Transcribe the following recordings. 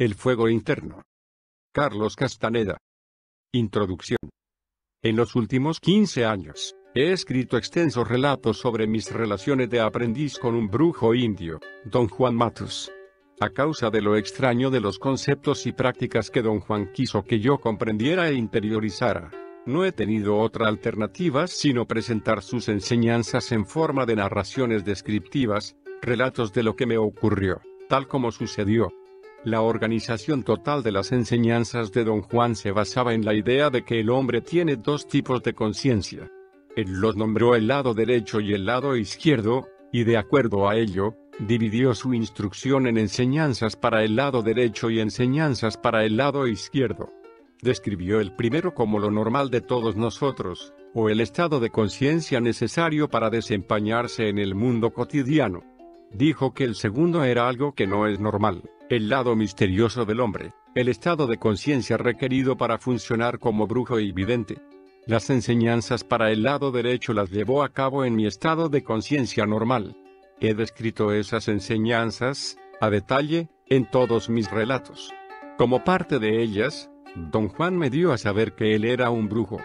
El fuego interno. Carlos Castaneda. Introducción. En los últimos 15 años, he escrito extensos relatos sobre mis relaciones de aprendiz con un brujo indio, don Juan Matus. A causa de lo extraño de los conceptos y prácticas que don Juan quiso que yo comprendiera e interiorizara, no he tenido otra alternativa sino presentar sus enseñanzas en forma de narraciones descriptivas, relatos de lo que me ocurrió, tal como sucedió. La organización total de las enseñanzas de don Juan se basaba en la idea de que el hombre tiene dos tipos de conciencia. Él los nombró el lado derecho y el lado izquierdo, y de acuerdo a ello, dividió su instrucción en enseñanzas para el lado derecho y enseñanzas para el lado izquierdo. Describió el primero como lo normal de todos nosotros, o el estado de conciencia necesario para desempeñarse en el mundo cotidiano. Dijo que el segundo era algo que no es normal, el lado misterioso del hombre, el estado de conciencia requerido para funcionar como brujo y vidente. Las enseñanzas para el lado derecho las llevó a cabo en mi estado de conciencia normal. He descrito esas enseñanzas, a detalle, en todos mis relatos. Como parte de ellas, don Juan me dio a saber que él era un brujo.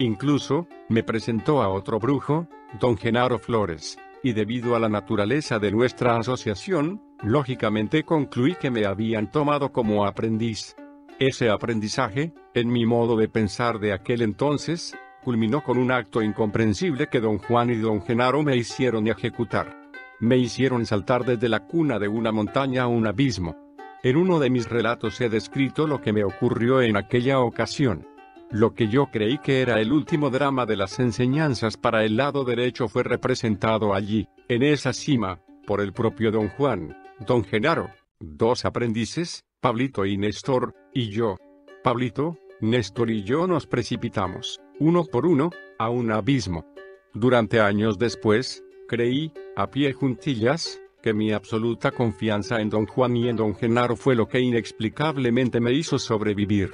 Incluso, me presentó a otro brujo, don Genaro Flores, y debido a la naturaleza de nuestra asociación, lógicamente concluí que me habían tomado como aprendiz. Ese aprendizaje, en mi modo de pensar de aquel entonces, culminó con un acto incomprensible que don Juan y don Genaro me hicieron ejecutar. Me hicieron saltar desde la cuna de una montaña a un abismo. En uno de mis relatos he descrito lo que me ocurrió en aquella ocasión. Lo que yo creí que era el último drama de las enseñanzas para el lado derecho fue representado allí, en esa cima, por el propio don Juan, don Genaro, dos aprendices, Pablito y Néstor, y yo. Pablito, Néstor y yo nos precipitamos, uno por uno, a un abismo. Durante años después, creí, a pie juntillas, que mi absoluta confianza en don Juan y en don Genaro fue lo que inexplicablemente me hizo sobrevivir.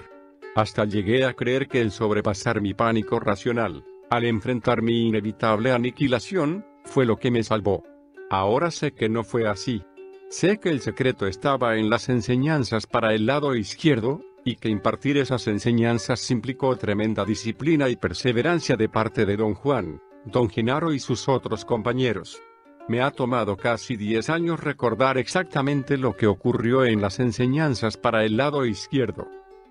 Hasta llegué a creer que el sobrepasar mi pánico racional, al enfrentar mi inevitable aniquilación, fue lo que me salvó. Ahora sé que no fue así. Sé que el secreto estaba en las enseñanzas para el lado izquierdo, y que impartir esas enseñanzas implicó tremenda disciplina y perseverancia de parte de don Juan, don Genaro y sus otros compañeros. Me ha tomado casi 10 años recordar exactamente lo que ocurrió en las enseñanzas para el lado izquierdo.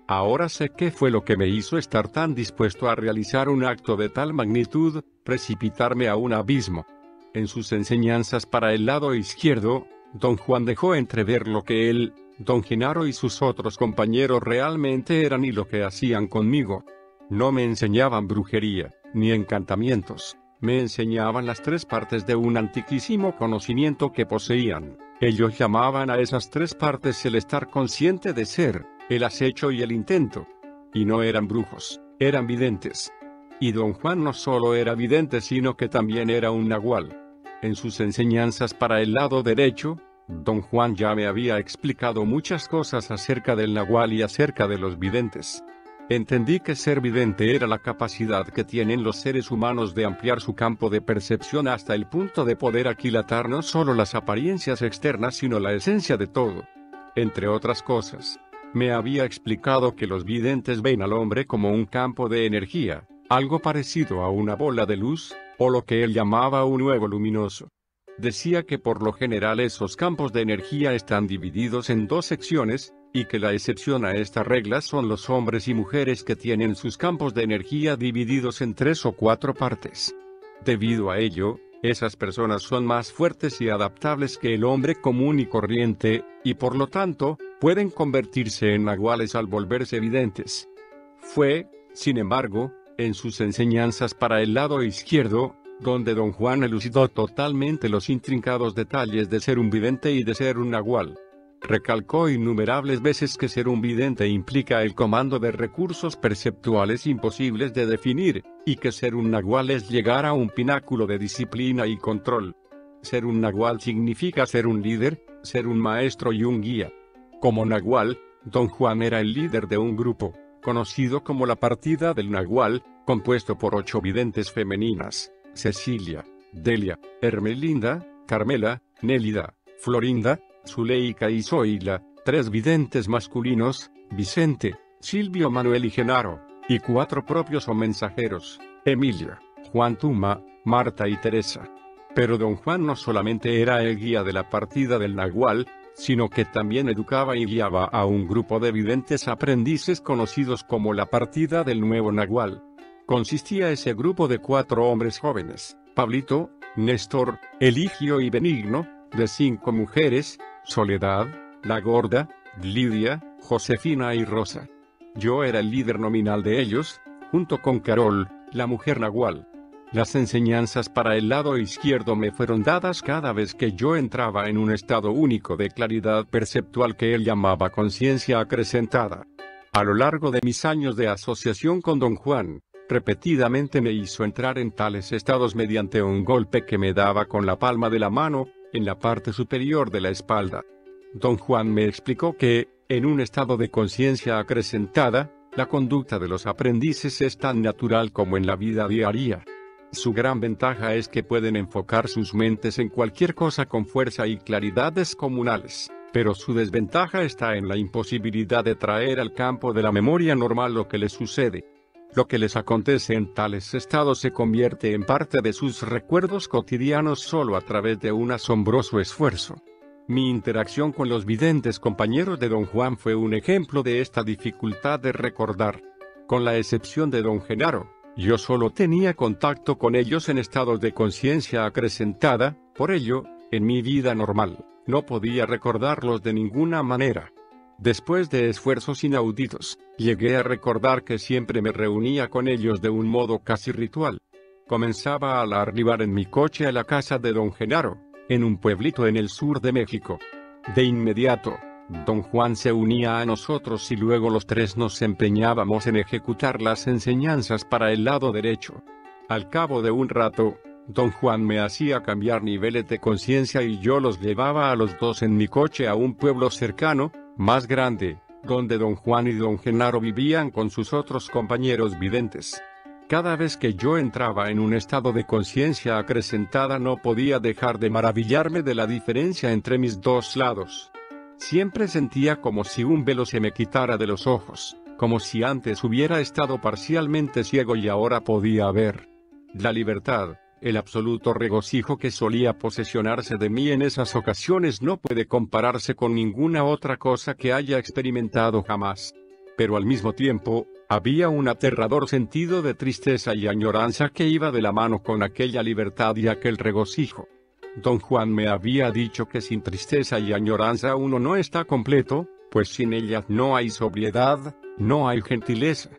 Ahora sé qué fue lo que me hizo estar tan dispuesto a realizar un acto de tal magnitud, precipitarme a un abismo. En sus enseñanzas para el lado izquierdo, don Juan dejó entrever lo que él, don Genaro y sus otros compañeros realmente eran y lo que hacían conmigo. No me enseñaban brujería, ni encantamientos, me enseñaban las tres partes de un antiquísimo conocimiento que poseían. Ellos llamaban a esas tres partes el estar consciente de ser, el acecho y el intento. Y no eran brujos, eran videntes. Y don Juan no solo era vidente sino que también era un nahual. En sus enseñanzas para el lado derecho, don Juan ya me había explicado muchas cosas acerca del nahual y acerca de los videntes. Entendí que ser vidente era la capacidad que tienen los seres humanos de ampliar su campo de percepción hasta el punto de poder aquilatar no solo las apariencias externas sino la esencia de todo. Entre otras cosas, me había explicado que los videntes ven al hombre como un campo de energía, algo parecido a una bola de luz, o lo que él llamaba un huevo luminoso. Decía que por lo general esos campos de energía están divididos en dos secciones, y que la excepción a esta regla son los hombres y mujeres que tienen sus campos de energía divididos en tres o cuatro partes. Debido a ello, esas personas son más fuertes y adaptables que el hombre común y corriente, y por lo tanto, pueden convertirse en nahuales al volverse evidentes. Fue, sin embargo, en sus enseñanzas para el lado izquierdo, donde don Juan elucidó totalmente los intrincados detalles de ser un vidente y de ser un nahual. Recalcó innumerables veces que ser un vidente implica el comando de recursos perceptuales imposibles de definir, y que ser un nahual es llegar a un pináculo de disciplina y control. Ser un nahual significa ser un líder, ser un maestro y un guía. Como nahual, don Juan era el líder de un grupo, conocido como la partida del nahual, compuesto por ocho videntes femeninas, Cecilia, Delia, Hermelinda, Carmela, Nélida, Florinda, Zuleika y Zoila, tres videntes masculinos, Vicente, Silvio Manuel y Genaro, y cuatro propios o mensajeros, Emilia, Juan Tuma, Marta y Teresa. Pero don Juan no solamente era el guía de la partida del Nahual, sino que también educaba y guiaba a un grupo de videntes aprendices conocidos como la partida del nuevo Nahual. Consistía ese grupo de cuatro hombres jóvenes, Pablito, Néstor, Eligio y Benigno, de cinco mujeres, Soledad, La Gorda, Lidia, Josefina y Rosa. Yo era el líder nominal de ellos, junto con Carol, la mujer Nahual. Las enseñanzas para el lado izquierdo me fueron dadas cada vez que yo entraba en un estado único de claridad perceptual que él llamaba conciencia acrecentada. A lo largo de mis años de asociación con don Juan, repetidamente me hizo entrar en tales estados mediante un golpe que me daba con la palma de la mano, en la parte superior de la espalda. Don Juan me explicó que, en un estado de conciencia acrecentada, la conducta de los aprendices es tan natural como en la vida diaria. Su gran ventaja es que pueden enfocar sus mentes en cualquier cosa con fuerza y claridad descomunales, pero su desventaja está en la imposibilidad de traer al campo de la memoria normal lo que les sucede. Lo que les acontece en tales estados se convierte en parte de sus recuerdos cotidianos solo a través de un asombroso esfuerzo. Mi interacción con los videntes compañeros de don Juan fue un ejemplo de esta dificultad de recordar. Con la excepción de don Genaro, yo solo tenía contacto con ellos en estados de conciencia acrecentada, por ello, en mi vida normal, no podía recordarlos de ninguna manera. Después de esfuerzos inauditos, llegué a recordar que siempre me reunía con ellos de un modo casi ritual. Comenzaba al arribar en mi coche a la casa de don Genaro, en un pueblito en el sur de México. De inmediato, Don Juan se unía a nosotros y luego los tres nos empeñábamos en ejecutar las enseñanzas para el lado derecho. Al cabo de un rato, Don Juan me hacía cambiar niveles de conciencia y yo los llevaba a los dos en mi coche a un pueblo cercano, más grande, donde Don Juan y Don Genaro vivían con sus otros compañeros videntes. Cada vez que yo entraba en un estado de conciencia acrecentada no podía dejar de maravillarme de la diferencia entre mis dos lados. Siempre sentía como si un velo se me quitara de los ojos, como si antes hubiera estado parcialmente ciego y ahora podía ver. La libertad, el absoluto regocijo que solía posesionarse de mí en esas ocasiones no puede compararse con ninguna otra cosa que haya experimentado jamás. Pero al mismo tiempo, había un aterrador sentido de tristeza y añoranza que iba de la mano con aquella libertad y aquel regocijo. Don Juan me había dicho que sin tristeza y añoranza uno no está completo, pues sin ellas no hay sobriedad, no hay gentileza.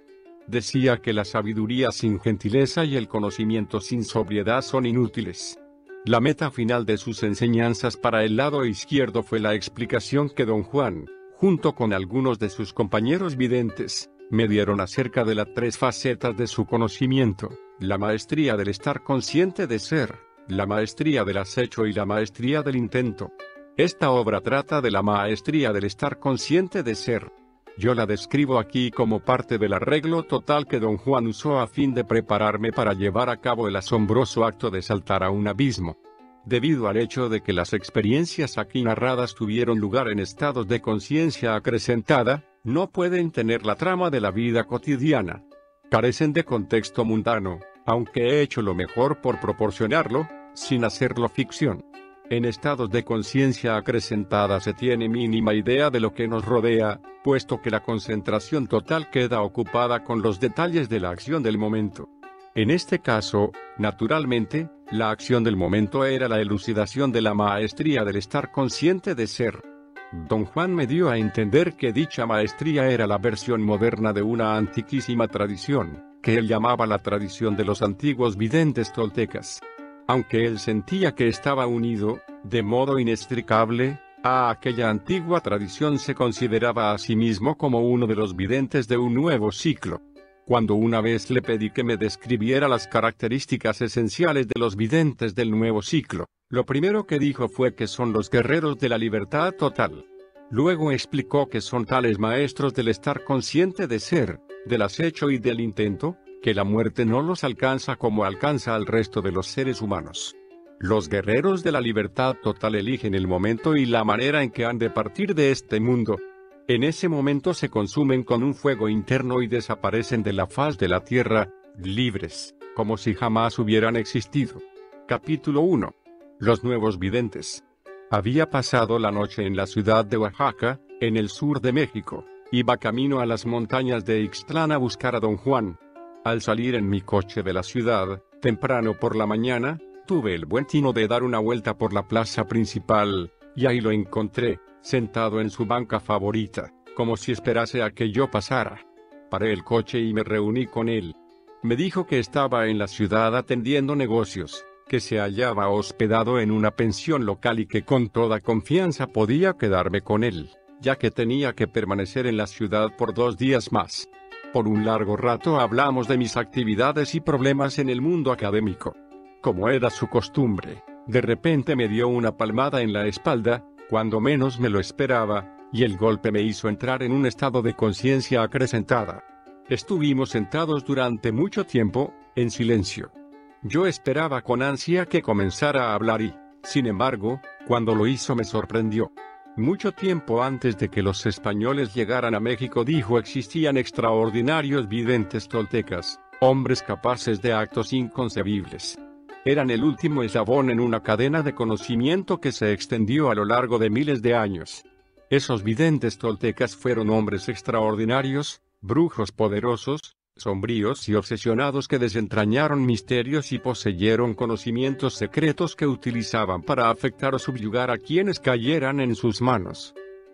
Decía que la sabiduría sin gentileza y el conocimiento sin sobriedad son inútiles. La meta final de sus enseñanzas para el lado izquierdo fue la explicación que don Juan, junto con algunos de sus compañeros videntes, me dieron acerca de las tres facetas de su conocimiento, la maestría del estar consciente de ser, la maestría del acecho y la maestría del intento. Esta obra trata de la maestría del estar consciente de ser. Yo la describo aquí como parte del arreglo total que don Juan usó a fin de prepararme para llevar a cabo el asombroso acto de saltar a un abismo. Debido al hecho de que las experiencias aquí narradas tuvieron lugar en estados de conciencia acrecentada, no pueden tener la trama de la vida cotidiana. Carecen de contexto mundano, aunque he hecho lo mejor por proporcionarlo, sin hacerlo ficción. En estados de conciencia acrecentada se tiene mínima idea de lo que nos rodea, puesto que la concentración total queda ocupada con los detalles de la acción del momento. En este caso, naturalmente, la acción del momento era la elucidación de la maestría del estar consciente de ser. Don Juan me dio a entender que dicha maestría era la versión moderna de una antiquísima tradición, que él llamaba la tradición de los antiguos videntes toltecas aunque él sentía que estaba unido, de modo inextricable, a aquella antigua tradición se consideraba a sí mismo como uno de los videntes de un nuevo ciclo. Cuando una vez le pedí que me describiera las características esenciales de los videntes del nuevo ciclo, lo primero que dijo fue que son los guerreros de la libertad total. Luego explicó que son tales maestros del estar consciente de ser, del acecho y del intento, que la muerte no los alcanza como alcanza al resto de los seres humanos. Los guerreros de la libertad total eligen el momento y la manera en que han de partir de este mundo. En ese momento se consumen con un fuego interno y desaparecen de la faz de la tierra, libres, como si jamás hubieran existido. Capítulo 1. Los nuevos videntes. Había pasado la noche en la ciudad de Oaxaca, en el sur de México. Iba camino a las montañas de Ixtlán a buscar a don Juan. Al salir en mi coche de la ciudad, temprano por la mañana, tuve el buen tino de dar una vuelta por la plaza principal, y ahí lo encontré, sentado en su banca favorita, como si esperase a que yo pasara. Paré el coche y me reuní con él. Me dijo que estaba en la ciudad atendiendo negocios, que se hallaba hospedado en una pensión local y que con toda confianza podía quedarme con él, ya que tenía que permanecer en la ciudad por dos días más. Por un largo rato hablamos de mis actividades y problemas en el mundo académico como era su costumbre, de repente me dio una palmada en la espalda, cuando menos me lo esperaba, y el golpe me hizo entrar en un estado de conciencia acrecentada. Estuvimos sentados durante mucho tiempo, en silencio. Yo esperaba con ansia que comenzara a hablar y, sin embargo, cuando lo hizo me sorprendió. Mucho tiempo antes de que los españoles llegaran a México dijo existían extraordinarios videntes toltecas, hombres capaces de actos inconcebibles eran el último eslabón en una cadena de conocimiento que se extendió a lo largo de miles de años. Esos videntes toltecas fueron hombres extraordinarios, brujos poderosos, sombríos y obsesionados que desentrañaron misterios y poseyeron conocimientos secretos que utilizaban para afectar o subyugar a quienes cayeran en sus manos.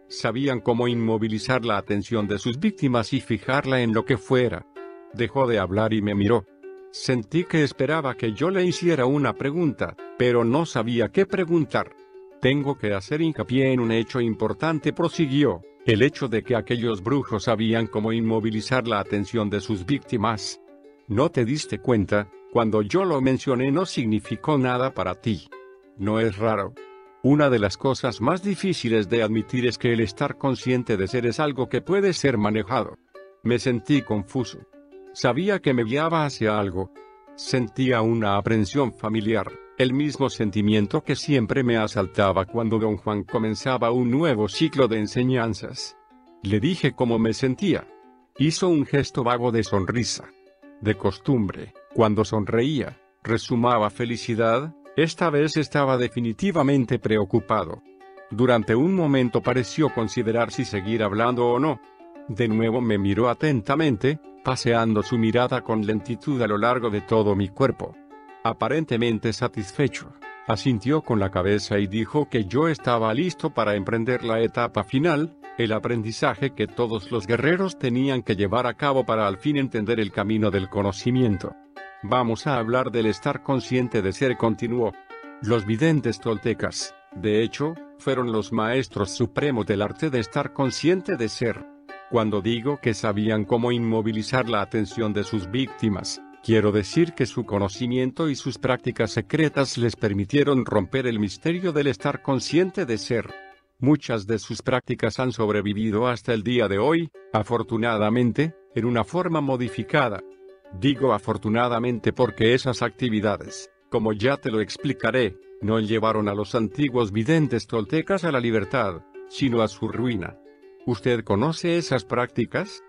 Sabían cómo inmovilizar la atención de sus víctimas y fijarla en lo que fuera. Dejó de hablar y me miró. Sentí que esperaba que yo le hiciera una pregunta, pero no sabía qué preguntar. Tengo que hacer hincapié en un hecho importante, prosiguió, el hecho de que aquellos brujos sabían cómo inmovilizar la atención de sus víctimas. ¿No te diste cuenta? Cuando yo lo mencioné no significó nada para ti. No es raro. Una de las cosas más difíciles de admitir es que el estar consciente de ser es algo que puede ser manejado. Me sentí confuso. Sabía que me guiaba hacia algo. Sentía una aprensión familiar, el mismo sentimiento que siempre me asaltaba cuando don Juan comenzaba un nuevo ciclo de enseñanzas. Le dije cómo me sentía. Hizo un gesto vago de sonrisa. De costumbre, cuando sonreía, resumaba felicidad, esta vez estaba definitivamente preocupado. Durante un momento pareció considerar si seguir hablando o no. De nuevo me miró atentamente, paseando su mirada con lentitud a lo largo de todo mi cuerpo. Aparentemente satisfecho, asintió con la cabeza y dijo que yo estaba listo para emprender la etapa final, el aprendizaje que todos los guerreros tenían que llevar a cabo para al fin entender el camino del conocimiento. Vamos a hablar del estar consciente de ser continuo. Los videntes toltecas, de hecho, fueron los maestros supremos del arte de estar consciente de ser. Cuando digo que sabían cómo inmovilizar la atención de sus víctimas, quiero decir que su conocimiento y sus prácticas secretas les permitieron romper el misterio del estar consciente de ser. Muchas de sus prácticas han sobrevivido hasta el día de hoy, afortunadamente, en una forma modificada. Digo afortunadamente porque esas actividades, como ya te lo explicaré, no llevaron a los antiguos videntes toltecas a la libertad, sino a su ruina. ¿Usted conoce esas prácticas?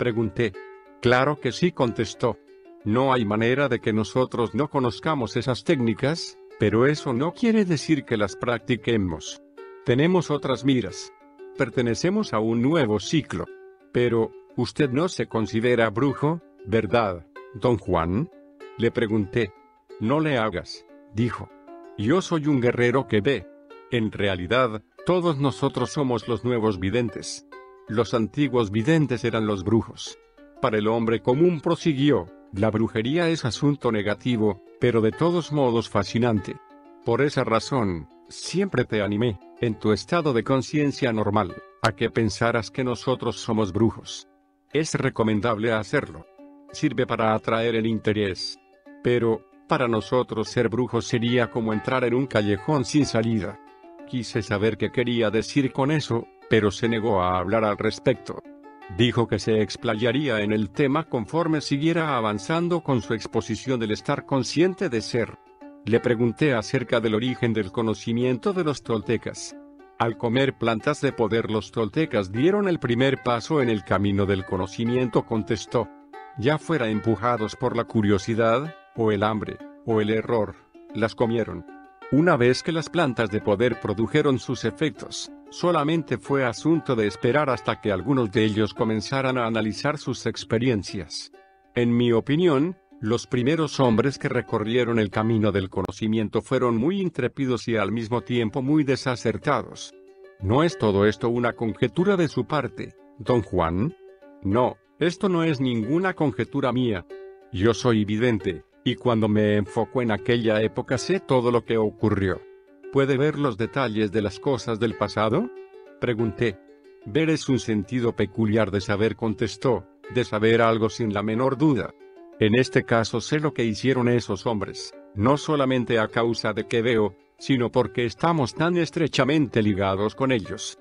Pregunté. Claro que sí, contestó. No hay manera de que nosotros no conozcamos esas técnicas, pero eso no quiere decir que las practiquemos. Tenemos otras miras. Pertenecemos a un nuevo ciclo. Pero, usted no se considera brujo, ¿verdad, don Juan? Le pregunté. No le hagas, dijo. Yo soy un guerrero que ve. En realidad, todos nosotros somos los nuevos videntes. Los antiguos videntes eran los brujos. Para el hombre común prosiguió, la brujería es asunto negativo, pero de todos modos fascinante. Por esa razón, siempre te animé, en tu estado de conciencia normal, a que pensaras que nosotros somos brujos. Es recomendable hacerlo. Sirve para atraer el interés. Pero, para nosotros ser brujos sería como entrar en un callejón sin salida. Quise saber qué quería decir con eso, pero se negó a hablar al respecto. Dijo que se explayaría en el tema conforme siguiera avanzando con su exposición del estar consciente de ser. Le pregunté acerca del origen del conocimiento de los toltecas. Al comer plantas de poder los toltecas dieron el primer paso en el camino del conocimiento, contestó. Ya fuera empujados por la curiosidad, o el hambre, o el error, las comieron. Una vez que las plantas de poder produjeron sus efectos, solamente fue asunto de esperar hasta que algunos de ellos comenzaran a analizar sus experiencias. En mi opinión, los primeros hombres que recorrieron el camino del conocimiento fueron muy intrépidos y al mismo tiempo muy desacertados. ¿No es todo esto una conjetura de su parte, don Juan? No, esto no es ninguna conjetura mía. Yo soy vidente, y cuando me enfoco en aquella época sé todo lo que ocurrió. ¿Puede ver los detalles de las cosas del pasado? Pregunté. Ver es un sentido peculiar de saber, contestó, de saber algo sin la menor duda. En este caso sé lo que hicieron esos hombres, no solamente a causa de que veo, sino porque estamos tan estrechamente ligados con ellos.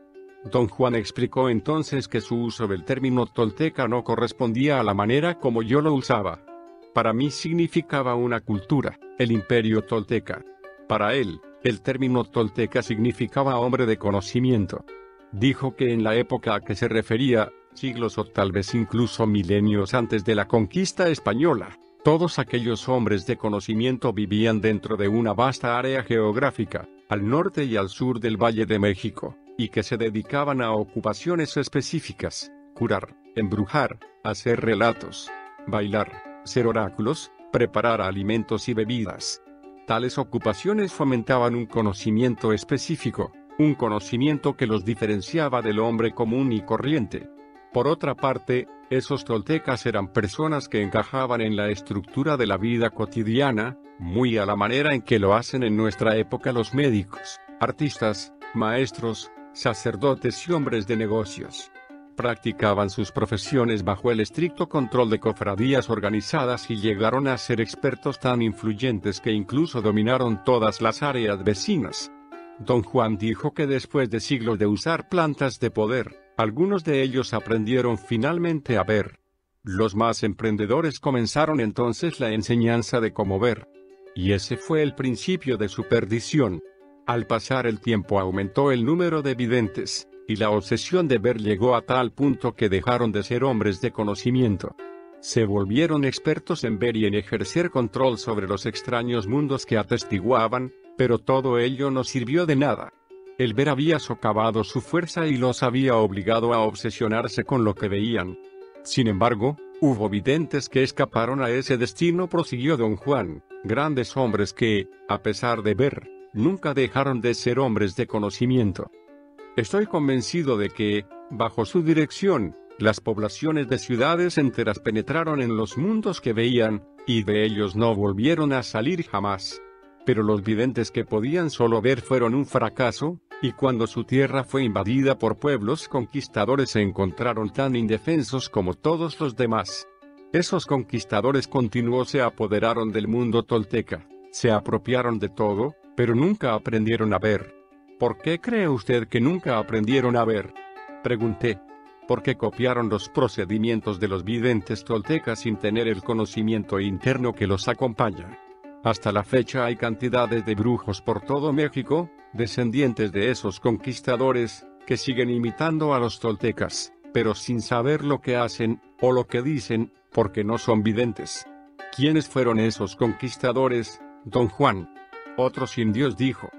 Don Juan explicó entonces que su uso del término tolteca no correspondía a la manera como yo lo usaba. Para mí significaba una cultura, el imperio tolteca. Para él, el término tolteca significaba hombre de conocimiento. Dijo que en la época a que se refería, siglos o tal vez incluso milenios antes de la conquista española, todos aquellos hombres de conocimiento vivían dentro de una vasta área geográfica, al norte y al sur del Valle de México, y que se dedicaban a ocupaciones específicas, curar, embrujar, hacer relatos, bailar, ser oráculos, preparar alimentos y bebidas. Tales ocupaciones fomentaban un conocimiento específico, un conocimiento que los diferenciaba del hombre común y corriente, por otra parte, esos toltecas eran personas que encajaban en la estructura de la vida cotidiana, muy a la manera en que lo hacen en nuestra época los médicos, artistas, maestros, sacerdotes y hombres de negocios. Practicaban sus profesiones bajo el estricto control de cofradías organizadas y llegaron a ser expertos tan influyentes que incluso dominaron todas las áreas vecinas. Don Juan dijo que después de siglos de usar plantas de poder, algunos de ellos aprendieron finalmente a ver. Los más emprendedores comenzaron entonces la enseñanza de cómo ver. Y ese fue el principio de su perdición. Al pasar el tiempo aumentó el número de videntes, y la obsesión de ver llegó a tal punto que dejaron de ser hombres de conocimiento. Se volvieron expertos en ver y en ejercer control sobre los extraños mundos que atestiguaban, pero todo ello no sirvió de nada. El ver había socavado su fuerza y los había obligado a obsesionarse con lo que veían. Sin embargo, hubo videntes que escaparon a ese destino, prosiguió don Juan, grandes hombres que, a pesar de ver, nunca dejaron de ser hombres de conocimiento. Estoy convencido de que, bajo su dirección, las poblaciones de ciudades enteras penetraron en los mundos que veían, y de ellos no volvieron a salir jamás. Pero los videntes que podían solo ver fueron un fracaso, y cuando su tierra fue invadida por pueblos conquistadores se encontraron tan indefensos como todos los demás. Esos conquistadores continuos se apoderaron del mundo tolteca, se apropiaron de todo, pero nunca aprendieron a ver. ¿Por qué cree usted que nunca aprendieron a ver? Pregunté. Porque copiaron los procedimientos de los videntes toltecas sin tener el conocimiento interno que los acompaña. Hasta la fecha hay cantidades de brujos por todo México, descendientes de esos conquistadores, que siguen imitando a los toltecas, pero sin saber lo que hacen, o lo que dicen, porque no son videntes. ¿Quiénes fueron esos conquistadores, don Juan? Otros indios dijo.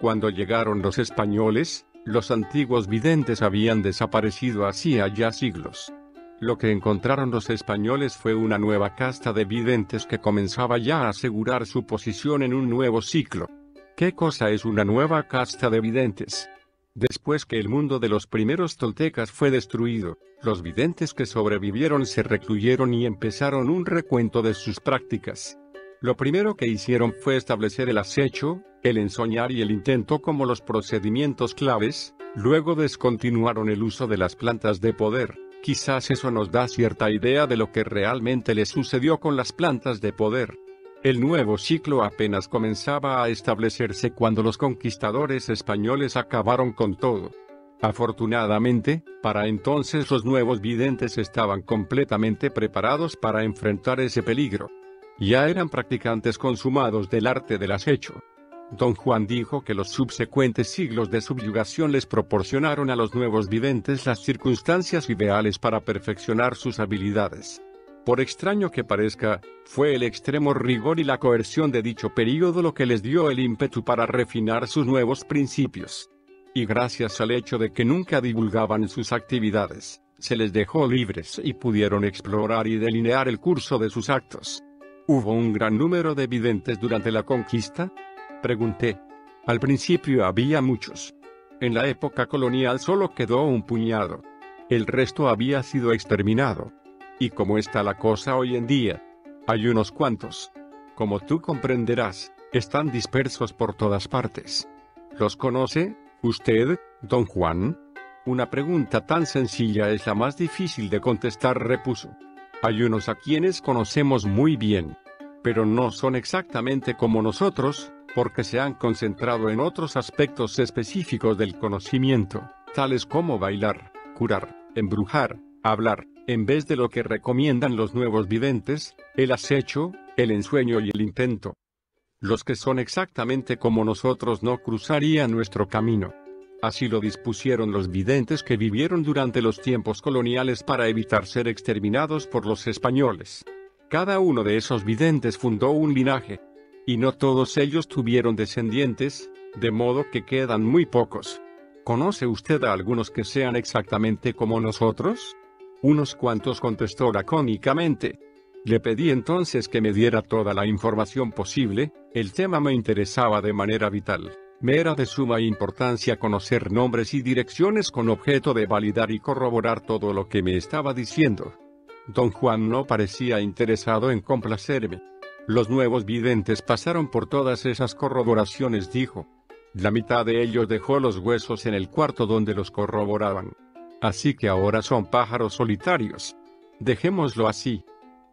Cuando llegaron los españoles, los antiguos videntes habían desaparecido hacía ya siglos. Lo que encontraron los españoles fue una nueva casta de videntes que comenzaba ya a asegurar su posición en un nuevo ciclo. ¿Qué cosa es una nueva casta de videntes? Después que el mundo de los primeros toltecas fue destruido, los videntes que sobrevivieron se recluyeron y empezaron un recuento de sus prácticas. Lo primero que hicieron fue establecer el acecho, el ensoñar y el intento como los procedimientos claves, luego descontinuaron el uso de las plantas de poder, Quizás eso nos da cierta idea de lo que realmente le sucedió con las plantas de poder. El nuevo ciclo apenas comenzaba a establecerse cuando los conquistadores españoles acabaron con todo. Afortunadamente, para entonces los nuevos videntes estaban completamente preparados para enfrentar ese peligro. Ya eran practicantes consumados del arte del acecho. Don Juan dijo que los subsecuentes siglos de subyugación les proporcionaron a los nuevos videntes las circunstancias ideales para perfeccionar sus habilidades. Por extraño que parezca, fue el extremo rigor y la coerción de dicho período lo que les dio el ímpetu para refinar sus nuevos principios. Y gracias al hecho de que nunca divulgaban sus actividades, se les dejó libres y pudieron explorar y delinear el curso de sus actos. ¿Hubo un gran número de videntes durante la conquista? Pregunté. Al principio había muchos. En la época colonial solo quedó un puñado. El resto había sido exterminado. Y como está la cosa hoy en día, hay unos cuantos. Como tú comprenderás, están dispersos por todas partes. ¿Los conoce, usted, don Juan? Una pregunta tan sencilla es la más difícil de contestar, repuso. Hay unos a quienes conocemos muy bien. Pero no son exactamente como nosotros, porque se han concentrado en otros aspectos específicos del conocimiento, tales como bailar, curar, embrujar, hablar, en vez de lo que recomiendan los nuevos videntes, el acecho, el ensueño y el intento. Los que son exactamente como nosotros no cruzarían nuestro camino. Así lo dispusieron los videntes que vivieron durante los tiempos coloniales para evitar ser exterminados por los españoles. Cada uno de esos videntes fundó un linaje, y no todos ellos tuvieron descendientes, de modo que quedan muy pocos. ¿Conoce usted a algunos que sean exactamente como nosotros? Unos cuantos contestó lacónicamente. Le pedí entonces que me diera toda la información posible, el tema me interesaba de manera vital. Me era de suma importancia conocer nombres y direcciones con objeto de validar y corroborar todo lo que me estaba diciendo. Don Juan no parecía interesado en complacerme. Los nuevos videntes pasaron por todas esas corroboraciones, dijo. La mitad de ellos dejó los huesos en el cuarto donde los corroboraban. Así que ahora son pájaros solitarios. Dejémoslo así.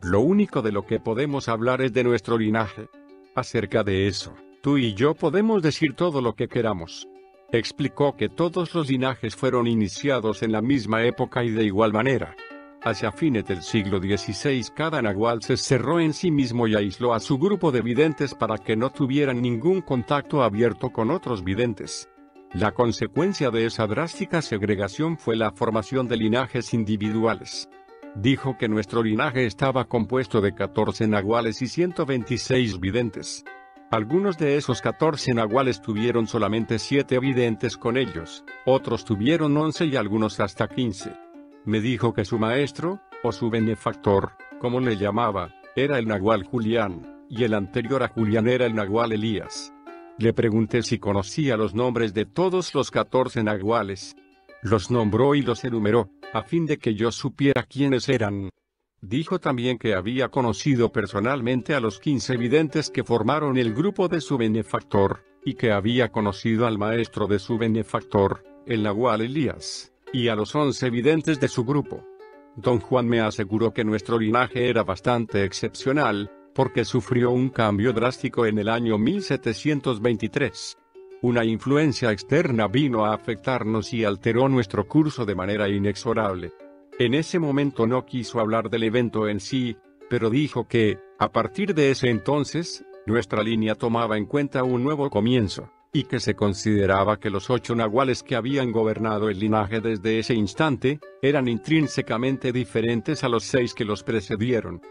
Lo único de lo que podemos hablar es de nuestro linaje. Acerca de eso, tú y yo podemos decir todo lo que queramos. Explicó que todos los linajes fueron iniciados en la misma época y de igual manera. Hacia fines del siglo XVI cada nahual se cerró en sí mismo y aisló a su grupo de videntes para que no tuvieran ningún contacto abierto con otros videntes. La consecuencia de esa drástica segregación fue la formación de linajes individuales. Dijo que nuestro linaje estaba compuesto de 14 nahuales y 126 videntes. Algunos de esos 14 nahuales tuvieron solamente 7 videntes con ellos, otros tuvieron 11 y algunos hasta 15. Me dijo que su maestro, o su benefactor, como le llamaba, era el Nahual Julián, y el anterior a Julián era el Nahual Elías. Le pregunté si conocía los nombres de todos los catorce nahuales. Los nombró y los enumeró, a fin de que yo supiera quiénes eran. Dijo también que había conocido personalmente a los quince videntes que formaron el grupo de su benefactor, y que había conocido al maestro de su benefactor, el Nahual Elías y a los once videntes de su grupo. Don Juan me aseguró que nuestro linaje era bastante excepcional, porque sufrió un cambio drástico en el año 1723. Una influencia externa vino a afectarnos y alteró nuestro curso de manera inexorable. En ese momento no quiso hablar del evento en sí, pero dijo que, a partir de ese entonces, nuestra línea tomaba en cuenta un nuevo comienzo y que se consideraba que los ocho nahuales que habían gobernado el linaje desde ese instante, eran intrínsecamente diferentes a los seis que los precedieron.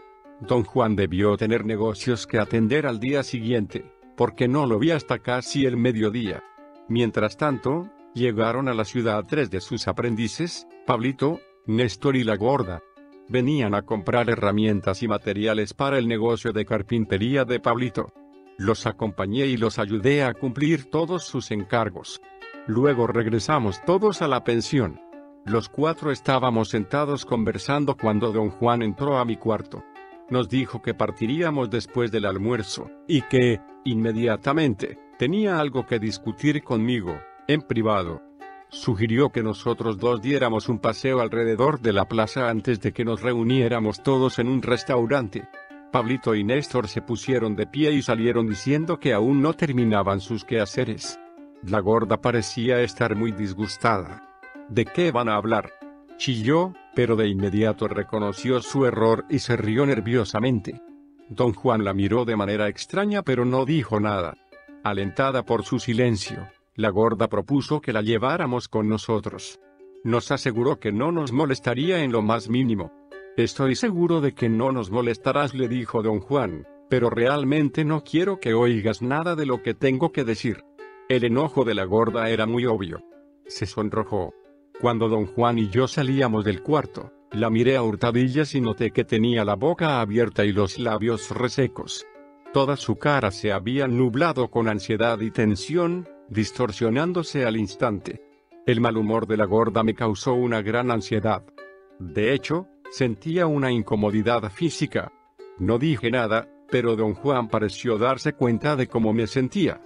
Don Juan debió tener negocios que atender al día siguiente, porque no lo vi hasta casi el mediodía. Mientras tanto, llegaron a la ciudad tres de sus aprendices, Pablito, Néstor y la Gorda. Venían a comprar herramientas y materiales para el negocio de carpintería de Pablito. Los acompañé y los ayudé a cumplir todos sus encargos. Luego regresamos todos a la pensión. Los cuatro estábamos sentados conversando cuando don Juan entró a mi cuarto. Nos dijo que partiríamos después del almuerzo, y que, inmediatamente, tenía algo que discutir conmigo, en privado. Sugirió que nosotros dos diéramos un paseo alrededor de la plaza antes de que nos reuniéramos todos en un restaurante. Pablito y Néstor se pusieron de pie y salieron diciendo que aún no terminaban sus quehaceres. La gorda parecía estar muy disgustada. ¿De qué van a hablar? Chilló, pero de inmediato reconoció su error y se rió nerviosamente. Don Juan la miró de manera extraña pero no dijo nada. Alentada por su silencio, la gorda propuso que la lleváramos con nosotros. Nos aseguró que no nos molestaría en lo más mínimo. Estoy seguro de que no nos molestarás, le dijo don Juan, pero realmente no quiero que oigas nada de lo que tengo que decir. El enojo de la gorda era muy obvio. Se sonrojó. Cuando don Juan y yo salíamos del cuarto, la miré a hurtadillas y noté que tenía la boca abierta y los labios resecos. Toda su cara se había nublado con ansiedad y tensión, distorsionándose al instante. El mal humor de la gorda me causó una gran ansiedad. De hecho, sentía una incomodidad física. No dije nada, pero don Juan pareció darse cuenta de cómo me sentía.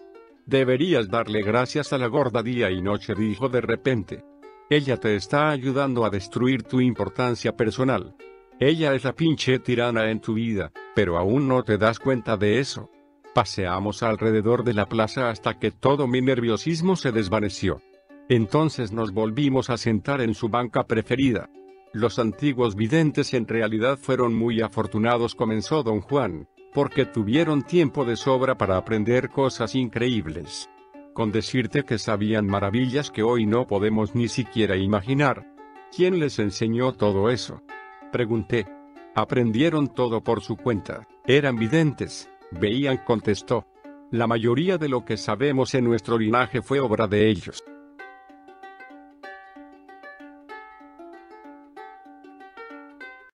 Deberías darle gracias a la gorda día y noche, dijo de repente. Ella te está ayudando a destruir tu importancia personal. Ella es la pinche tirana en tu vida, pero aún no te das cuenta de eso. Paseamos alrededor de la plaza hasta que todo mi nerviosismo se desvaneció. Entonces nos volvimos a sentar en su banca preferida. Los antiguos videntes en realidad fueron muy afortunados, comenzó don Juan, porque tuvieron tiempo de sobra para aprender cosas increíbles. Con decirte que sabían maravillas que hoy no podemos ni siquiera imaginar. ¿Quién les enseñó todo eso? Pregunté. Aprendieron todo por su cuenta. Eran videntes, Veían contestó. La mayoría de lo que sabemos en nuestro linaje fue obra de ellos.